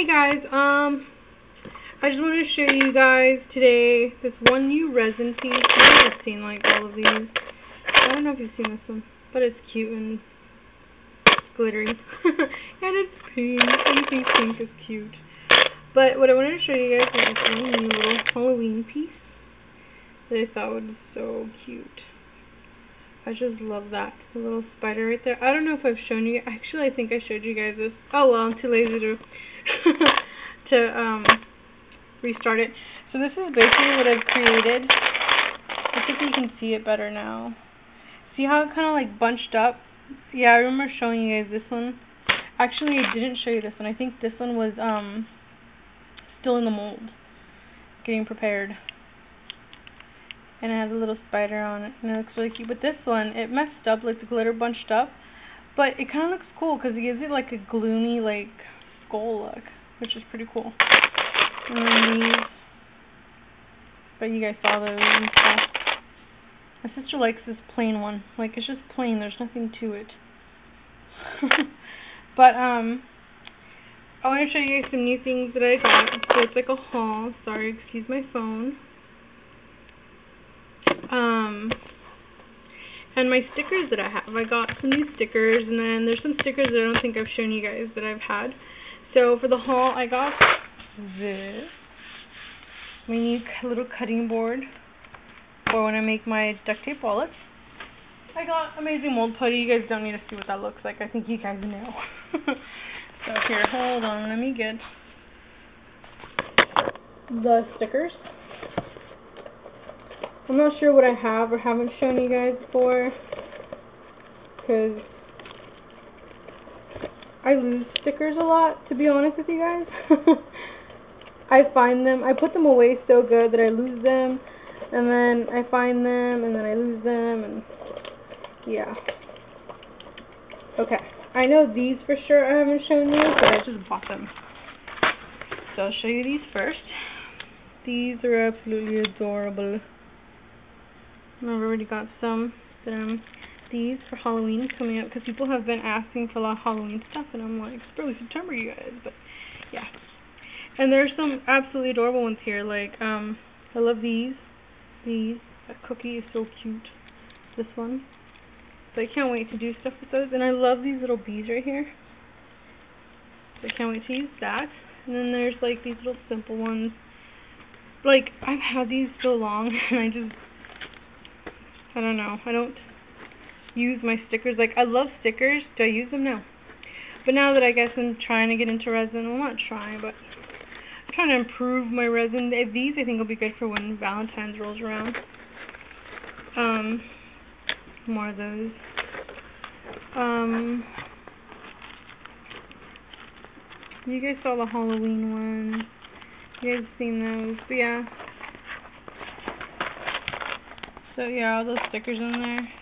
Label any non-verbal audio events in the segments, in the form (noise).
Hey guys, um, I just wanted to show you guys today this one new resin piece. Have seen like all of these. I don't know if you've seen this one, but it's cute and glittery. (laughs) and it's pink. Anything pink is cute. But what I wanted to show you guys is this one new little Halloween piece that I thought was so cute. I just love that. The little spider right there. I don't know if I've shown you. Actually, I think I showed you guys this. Oh well, I'm too lazy to (laughs) to um restart it. So this is basically what I've created. I think you can see it better now. See how it kind of like bunched up? Yeah, I remember showing you guys this one. Actually, I didn't show you this one. I think this one was um still in the mold, getting prepared. And it has a little spider on it, and it looks really cute. But this one, it messed up, like the glitter bunched up. But it kind of looks cool because it gives it like a gloomy, like skull look, which is pretty cool. And then these, but you guys saw those and stuff. My sister likes this plain one. Like it's just plain. There's nothing to it. (laughs) but um, I want to show you guys some new things that I got. So it's like a haul. Sorry, excuse my phone. Um, and my stickers that I have. I got some new stickers, and then there's some stickers that I don't think I've shown you guys that I've had. So for the haul, I got this. New little cutting board for when I make my duct tape wallets. I got Amazing Mold Putty. You guys don't need to see what that looks like. I think you guys know. (laughs) so here, hold on. Let me get the stickers. I'm not sure what I have or haven't shown you guys before. Because I lose stickers a lot, to be honest with you guys. (laughs) I find them, I put them away so good that I lose them. And then I find them, and then I lose them, and yeah. Okay. I know these for sure I haven't shown you, but I just bought them. So I'll show you these first. These are absolutely adorable. I've already got some um, these for Halloween coming up because people have been asking for a lot of Halloween stuff and I'm like, it's barely September you guys, but yeah. And there's some absolutely adorable ones here, like, um, I love these. These. That cookie is so cute. This one. So I can't wait to do stuff with those. And I love these little bees right here. So I can't wait to use that. And then there's like these little simple ones. Like, I've had these so long (laughs) and I just I don't know. I don't use my stickers. Like, I love stickers. Do I use them? No. But now that I guess I'm trying to get into resin, well, not trying, but I'm trying to improve my resin. These, I think, will be good for when Valentine's rolls around. Um, more of those. Um, you guys saw the Halloween one. You guys seen those. But yeah, so yeah, all those stickers in there.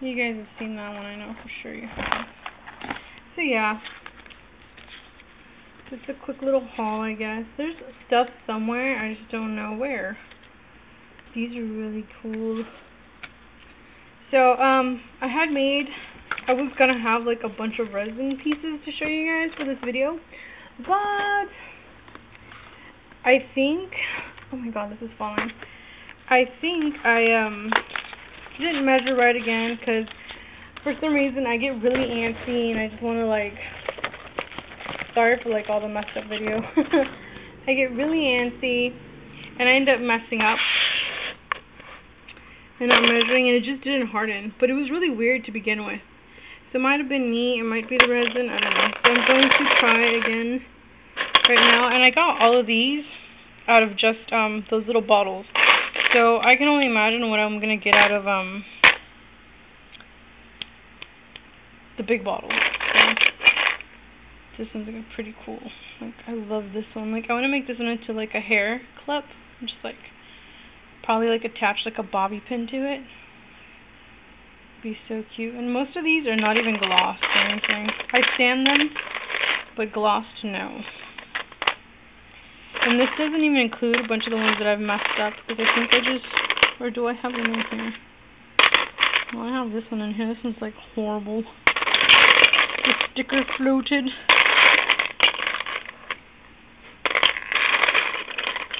You guys have seen that one, I know for sure you have. So yeah. Just a quick little haul, I guess. There's stuff somewhere, I just don't know where. These are really cool. So, um, I had made, I was gonna have like a bunch of resin pieces to show you guys for this video. But, I think, oh my god, this is falling. I think I um didn't measure right again because for some reason I get really antsy and I just want to like sorry for like all the messed up video. (laughs) I get really antsy and I end up messing up and not measuring and it just didn't harden. But it was really weird to begin with. So it might have been me it might be the resin I don't know. So I'm going to try again right now and I got all of these out of just um those little bottles so I can only imagine what I'm gonna get out of um the big bottle. So, this one's like pretty cool. Like I love this one. Like I want to make this one into like a hair clip. Just like probably like attach like a bobby pin to it. Be so cute. And most of these are not even glossed or anything. I sand them, but glossed no. And this doesn't even include a bunch of the ones that I've messed up, because I think I just, or do I have them in here? Well, I have this one in here. This one's like horrible. The sticker floated.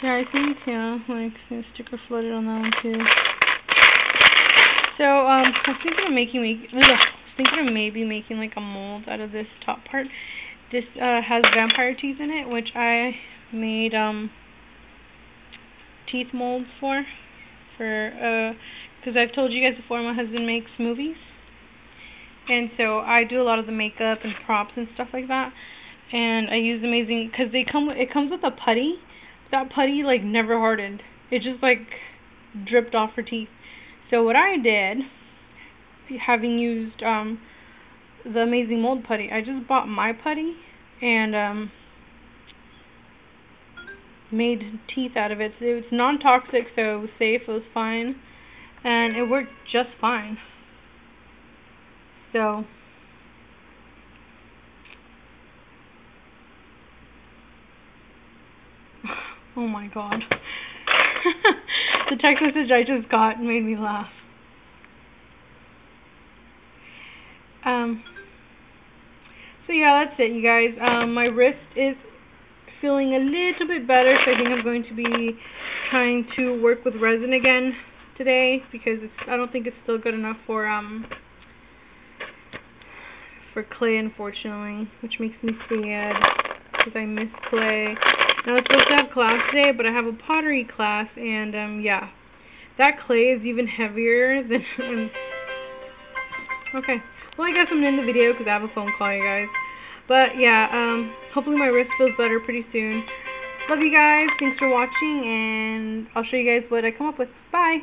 Yeah, I think, yeah, like, the sticker floated on that one too. So, um, I was thinking of making, make, ugh, I was thinking of maybe making, like, a mold out of this top part. This, uh, has vampire teeth in it, which I made, um, teeth molds for, for, uh, because I've told you guys before my husband makes movies. And so I do a lot of the makeup and props and stuff like that. And I use amazing, because they come, it comes with a putty. That putty, like, never hardened. It just, like, dripped off her teeth. So what I did, having used, um, the amazing mold putty, I just bought my putty and, um, made teeth out of it. So it was non-toxic, so it was safe, it was fine, and it worked just fine. So, (sighs) oh my god. (laughs) the text message I just got made me laugh. Um, so yeah, that's it, you guys. Um, my wrist is feeling a little bit better, so I think I'm going to be trying to work with resin again today because I don't think it's still good enough for um for clay unfortunately, which makes me sad because I miss clay. Now I was supposed to have class today, but I have a pottery class and um yeah. That clay is even heavier (laughs) than Okay. Well, I guess I'm in the video because I have a phone call, you guys. But yeah, um, hopefully my wrist feels better pretty soon. Love you guys. Thanks for watching, and I'll show you guys what I come up with. Bye.